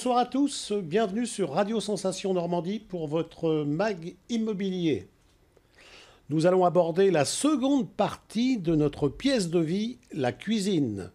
bonsoir à tous, bienvenue sur Radio Sensation Normandie pour votre mag immobilier. Nous allons aborder la seconde partie de notre pièce de vie, la cuisine.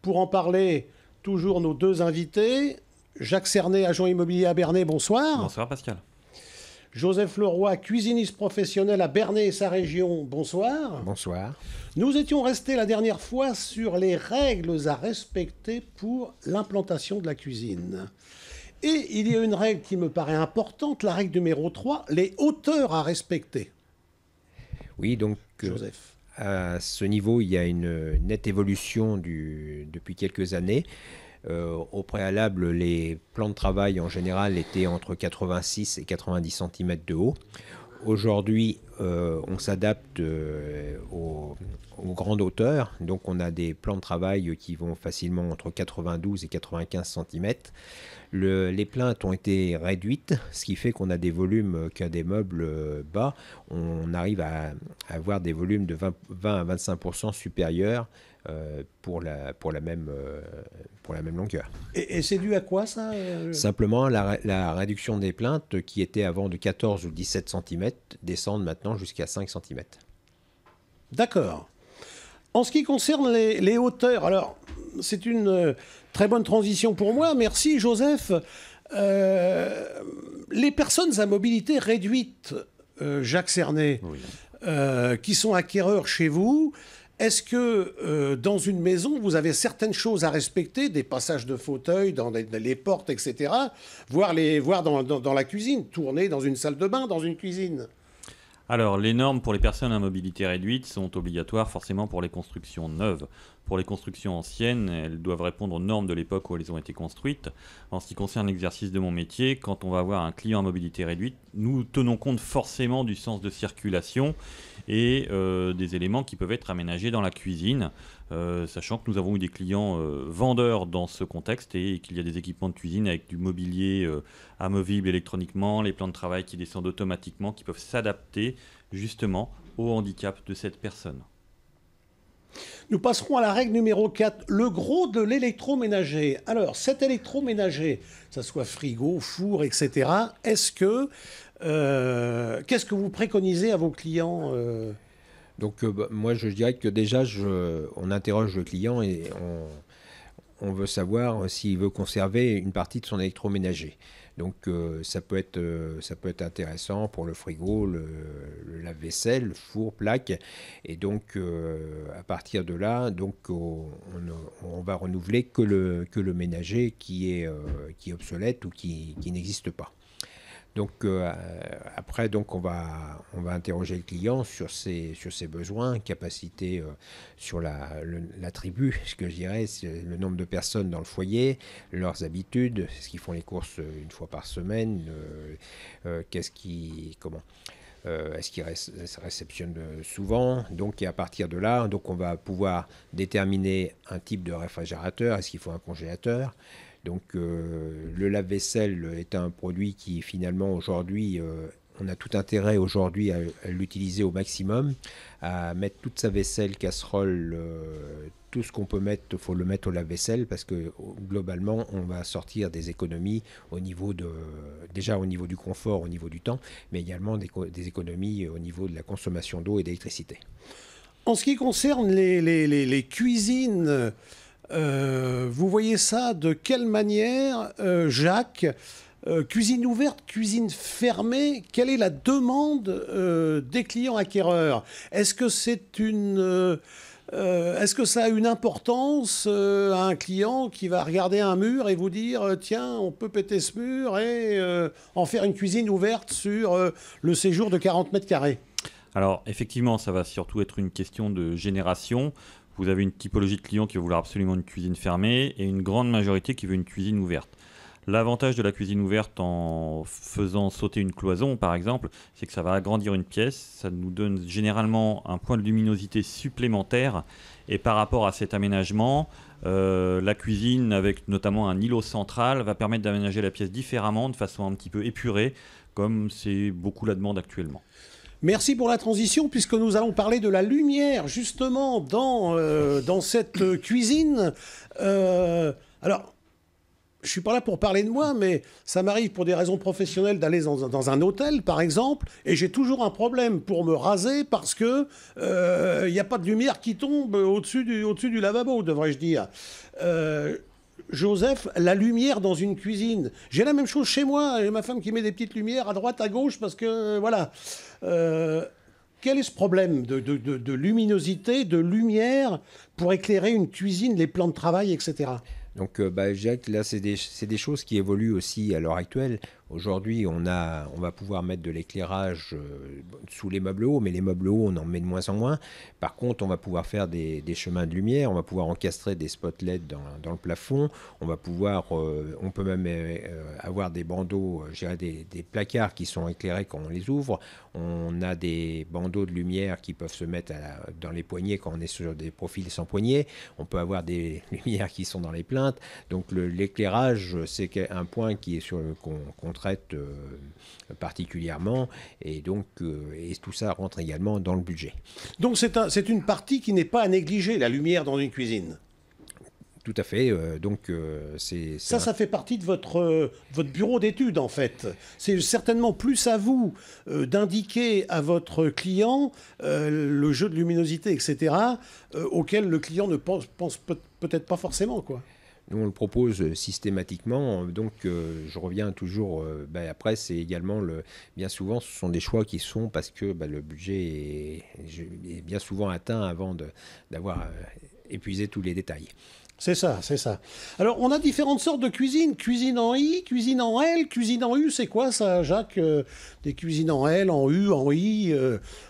Pour en parler, toujours nos deux invités, Jacques Cernet, agent immobilier à Bernay, bonsoir. Bonsoir Pascal. Joseph Leroy, cuisiniste professionnel à Bernay et sa région, bonsoir. Bonsoir. Nous étions restés la dernière fois sur les règles à respecter pour l'implantation de la cuisine. Et il y a une règle qui me paraît importante, la règle numéro 3, les hauteurs à respecter. Oui, donc euh, Joseph. à ce niveau, il y a une nette évolution du, depuis quelques années. Euh, au préalable, les plans de travail en général étaient entre 86 et 90 cm de haut. Aujourd'hui, euh, on s'adapte euh, aux, grandes hauteurs. Donc, on a des plans de travail qui vont facilement entre 92 et 95 cm. les plaintes ont été réduites, ce qui fait qu'on a des volumes qu'à des meubles bas, on arrive à, avoir des volumes de 20, 20 à 25% supérieurs pour, la, pour, la même, euh, pour la même longueur. Et, c'est dû à quoi ça euh Simplement la, la, réduction des plaintes qui étaient avant de 14 ou 17 cm descendent maintenant jusqu'à 5 cm. D'accord. En ce qui concerne les, les hauteurs, alors c'est une très bonne transition pour moi. Merci Joseph. les personnes à mobilité réduite, Jacques Cernet, qui sont acquéreurs chez vous, est-ce que euh, dans une maison, vous avez certaines choses à respecter, des passages de fauteuils dans les, portes, etc., voire, voir dans, la cuisine, tourner dans une salle de bain, dans une cuisine? Alors, les normes pour les personnes à mobilité réduite sont obligatoires forcément pour les constructions neuves. Pour les constructions anciennes, elles doivent répondre aux normes de l'époque où elles ont été construites. En ce qui concerne l'exercice de mon métier, quand on va avoir un client à mobilité réduite, nous tenons compte forcément du sens de circulation et euh, des éléments qui peuvent être aménagés dans la cuisine, euh, sachant que nous avons eu des clients euh, vendeurs dans ce contexte et qu'il y a des équipements de cuisine avec du mobilier amovible électroniquement, les plans de travail qui descendent automatiquement, qui peuvent s'adapter justement au handicap de cette personne. Nous passerons à la règle numéro 4, le gros de l'électroménager. Alors, cet électroménager, que ce soit frigo, four, etc., est-ce que euh, qu'est-ce que vous préconisez à vos clients euh? Donc, euh, bah, moi, je dirais que déjà, on interroge le client et on, veut savoir s'il veut conserver une partie de son électroménager. Donc ça, peut être, ça peut être intéressant pour le frigo, le, lave-vaisselle, le four, plaque. Et donc à partir de là, donc, on, va renouveler que le, que ménager qui est, qui obsolète ou qui n'existe pas. Donc euh, après, donc on va, on va interroger le client sur ses, sur ses besoins, capacité euh, sur la, tribu, ce que je dirais, le nombre de personnes dans le foyer, leurs habitudes, est-ce qu'ils font les courses une fois par semaine, euh, qu'est-ce qui, comment, est-ce qu'ils réceptionnent souvent Donc, et à partir de là, donc on va pouvoir déterminer un type de réfrigérateur. Est-ce qu'il faut un congélateur donc euh, le lave-vaisselle est un produit qui finalement aujourd'hui euh, on a tout intérêt aujourd'hui à, l'utiliser au maximum, à mettre toute sa vaisselle, casserole, euh, tout ce qu'on peut mettre, il faut le mettre au lave-vaisselle parce que globalement, on va sortir des économies au niveau de, déjà au niveau du confort, au niveau du temps, mais également des, économies au niveau de la consommation d'eau et d'électricité. En ce qui concerne les, les cuisines, euh, vous voyez ça de quelle manière, euh, Jacques euh, Cuisine ouverte, cuisine fermée, quelle est la demande des clients acquéreurs? Est-ce que c'est une... Est-ce que ça a une importance à un client qui va regarder un mur et vous dire tiens, on peut péter ce mur et en faire une cuisine ouverte sur le séjour de 40 mètres carrés? Alors effectivement, ça va surtout être une question de génération vous avez une typologie de clients qui va vouloir absolument une cuisine fermée et une grande majorité qui veut une cuisine ouverte. L'avantage de la cuisine ouverte en faisant sauter une cloison, par exemple, c'est que ça va agrandir une pièce, ça nous donne généralement un point de luminosité supplémentaire. Et par rapport à cet aménagement, euh, la cuisine, avec notamment un îlot central, va permettre d'aménager la pièce différemment, de façon un petit peu épurée, comme c'est beaucoup la demande actuellement. Merci pour la transition, puisque nous allons parler de la lumière, justement, dans, euh, dans cette cuisine. Euh, alors, je suis pas là pour parler de moi, mais ça m'arrive pour des raisons professionnelles d'aller dans, un hôtel, par exemple, et j'ai toujours un problème pour me raser parce que il euh, n'y a pas de lumière qui tombe au-dessus du, au du lavabo, devrais-je dire. Euh, Joseph, la lumière dans une cuisine. J'ai la même chose chez moi. J'ai ma femme qui met des petites lumières à droite, à gauche, parce que voilà. Euh, quel est ce problème de, luminosité, de lumière pour éclairer une cuisine, les plans de travail, etc. Donc, euh, bah, je là, c'est des, choses qui évoluent aussi à l'heure actuelle. Aujourd'hui, on, va pouvoir mettre de l'éclairage euh, sous les meubles hauts, mais les meubles hauts, on en met de moins en moins. Par contre, on va pouvoir faire des, chemins de lumière, on va pouvoir encastrer des spots LED dans, le plafond, on va pouvoir, euh, on peut même euh, avoir des bandeaux, des, placards qui sont éclairés quand on les ouvre. On a des bandeaux de lumière qui peuvent se mettre dans les poignées quand on est sur des profils sans poignée. On peut avoir des lumières qui sont dans les plaintes. Donc l'éclairage, c'est un point qui est sur qu'on euh, particulièrement, et donc euh, et tout ça rentre également dans le budget. Donc c'est une partie qui n'est pas à négliger, la lumière dans une cuisine. Tout à fait. Euh, donc c'est ça, ça fait partie de votre votre bureau d'études en fait. C'est certainement plus à vous d'indiquer à votre client le jeu de luminosité, etc., auquel le client ne pense, pense peut-être pas forcément quoi. Nous, on le propose systématiquement. Donc, euh, je reviens toujours. Euh, ben, après, c'est également le. Bien souvent, ce sont des choix qui sont parce que ben, le budget est, bien souvent atteint avant d'avoir euh, épuisé tous les détails. C'est ça, c'est ça. Alors, on a différentes sortes de cuisine. Cuisine en I, cuisine en L, cuisine en U. C'est quoi ça, Jacques Des cuisines en L, en U, en I.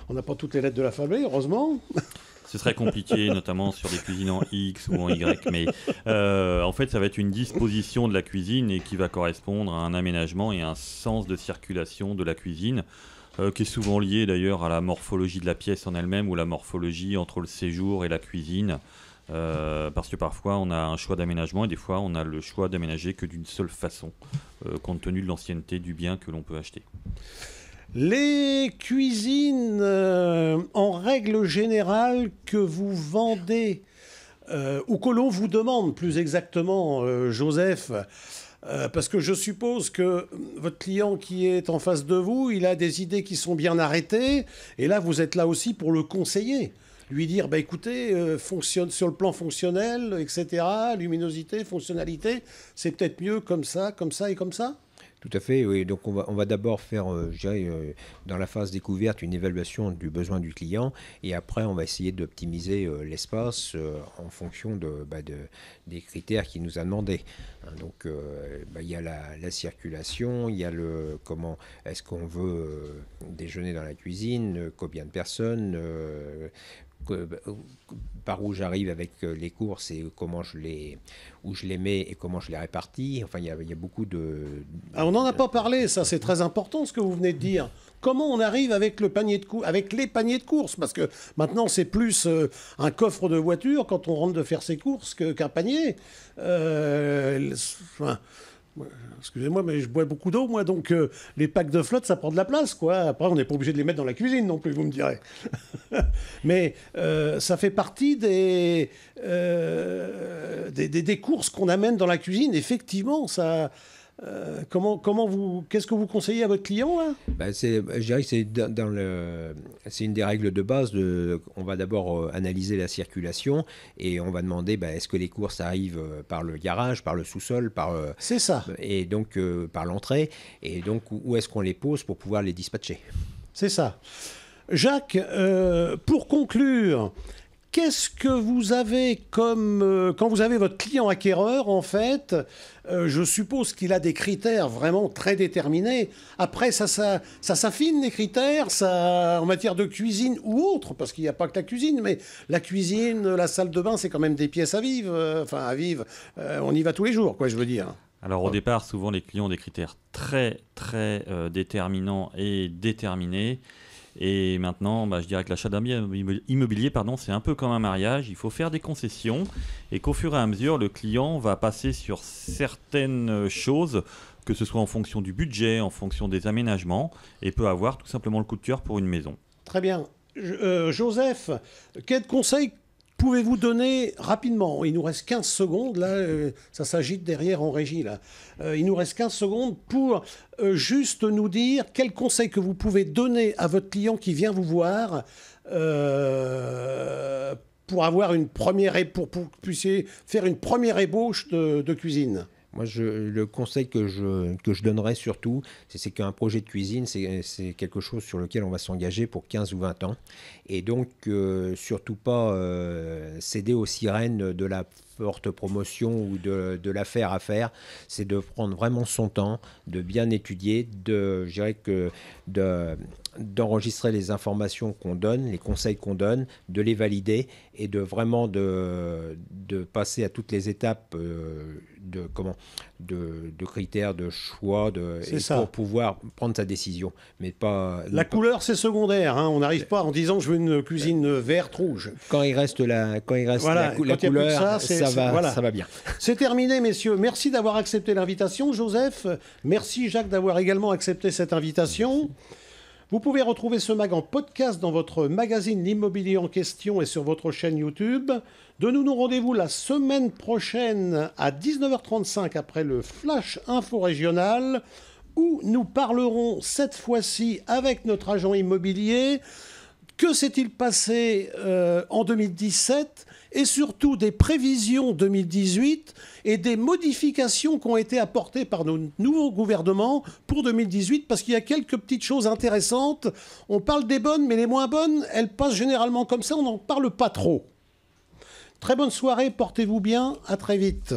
on n'a pas toutes les lettres de l'alphabet, heureusement. Ce serait compliqué, notamment sur des cuisines en X ou en Y, mais euh, en fait, ça va être une disposition de la cuisine et qui va correspondre à un aménagement et un sens de circulation de la cuisine. Euh, qui est souvent lié d'ailleurs à la morphologie de la pièce en elle-même ou la morphologie entre le séjour et la cuisine. Euh, parce que parfois on a un choix d'aménagement et des fois on a le choix d'aménager que d'une seule façon, compte tenu de l'ancienneté du bien que l'on peut acheter. Les cuisines, euh, en règle générale, que vous vendez, euh, ou que l'on vous demande plus exactement, euh, Joseph, parce que je suppose que votre client qui est en face de vous, il a des idées qui sont bien arrêtées, et là, vous êtes là aussi pour le conseiller. Lui dire, bah, écoutez, fonctionne sur le plan fonctionnel, etc., luminosité, fonctionnalité, c'est peut-être mieux comme ça, comme ça et comme ça? Tout à fait, oui. Donc on va, on va d'abord faire, euh, euh, dans la phase découverte, une évaluation du besoin du client et après on va essayer d'optimiser euh, l'espace en fonction bah, de, des critères qu'il nous a demandé. Hein, donc bah, il y a la, la, circulation, il y a le comment est-ce qu'on veut déjeuner dans la cuisine, combien de personnes, par où j'arrive avec euh, les courses et comment je les, où je les mets et comment je les répartis. Enfin, il y a, beaucoup de. Ah, on n'en a pas parlé, ça c'est très important ce que vous venez de dire. Comment on arrive avec, le panier de avec les paniers de courses? Parce que maintenant c'est plus euh, un coffre de voiture quand on rentre de faire ses courses qu'un panier. Euh, Excusez-moi, mais je bois beaucoup d'eau, moi, donc euh, les packs de flotte, ça prend de la place, quoi. Après, on n'est pas obligé de les mettre dans la cuisine non plus, vous me direz. mais euh, ça fait partie euh, des, des, des courses qu'on amène dans la cuisine. Effectivement, ça, euh, comment, comment vous, qu'est-ce que vous conseillez à votre client ben c'est, Je dirais que c'est, dans, le, c'est une des règles de base. De, on va d'abord euh, analyser la circulation et on va demander ben, est-ce que les courses arrivent euh, par le garage, par le sous-sol, par c'est ça, et donc par l'entrée, et donc où est-ce qu'on les pose pour pouvoir les dispatcher? C'est ça. Jacques, pour conclure, Qu'est-ce que vous avez comme... Euh, quand vous avez votre client acquéreur, en fait, euh, je suppose qu'il a des critères vraiment très déterminés. Après, ça, ça, ça s'affine, les critères, ça, en matière de cuisine ou autre, parce qu'il n'y a pas que la cuisine, mais la cuisine, la salle de bain, c'est quand même des pièces à vivre. Euh, enfin, à vivre, on y va tous les jours, quoi, je veux dire. Alors au départ, souvent les clients ont des critères très très déterminants et déterminés. Et maintenant, bah, je dirais que l'achat d'un bien immobilier, pardon, c'est un peu comme un mariage. Il faut faire des concessions et qu'au fur et à mesure, le client va passer sur certaines choses, que ce soit en fonction du budget, en fonction des aménagements, et peut avoir tout simplement le coup de cœur pour une maison. Très bien. Euh, Joseph, quel conseil pouvez-vous donner rapidement, il nous reste 15 secondes, là, euh, ça s'agite derrière en régie, là. Euh, il nous reste 15 secondes pour euh, juste nous dire quel conseil que vous pouvez donner à votre client qui vient vous voir pour avoir une première, pour, puissiez faire une première ébauche de cuisine. Moi, le conseil que je, que je donnerais surtout, c'est qu'un projet de cuisine, c'est quelque chose sur lequel on va s'engager pour 15 ou 20 ans. Et donc, euh, surtout pas euh, céder aux sirènes de la forte promotion ou de, de l'affaire à faire. C'est de prendre vraiment son temps, de bien étudier, de, je que de, d'enregistrer les informations qu'on donne, les conseils qu'on donne, de les valider et de vraiment de, de passer à toutes les étapes euh, de, comment, de, de, critères de choix de, pour pouvoir prendre sa décision. Mais pas, la couleur, c'est secondaire. Hein. On n'arrive pas en disant je veux une cuisine verte rouge. Quand il reste la, quand il reste la, couleur, ça, va, ça va bien. C'est terminé, messieurs. Merci d'avoir accepté l'invitation, Joseph. Merci, Jacques, d'avoir également accepté cette invitation. Vous pouvez retrouver ce mag en podcast dans votre magazine L'immobilier en question et sur votre chaîne YouTube. De nous, nous rendez-vous la semaine prochaine à 19h35 après le Flash Info Régional où nous parlerons cette fois-ci avec notre agent immobilier. Que s'est-il passé euh, en 2017 et surtout des prévisions 2018 et des modifications qui ont été apportées par nos nouveaux gouvernements pour 2018, parce qu'il y a quelques petites choses intéressantes. On parle des bonnes, mais les moins bonnes, elles passent généralement comme ça, on n'en parle pas trop. Très bonne soirée, portez-vous bien, à très vite.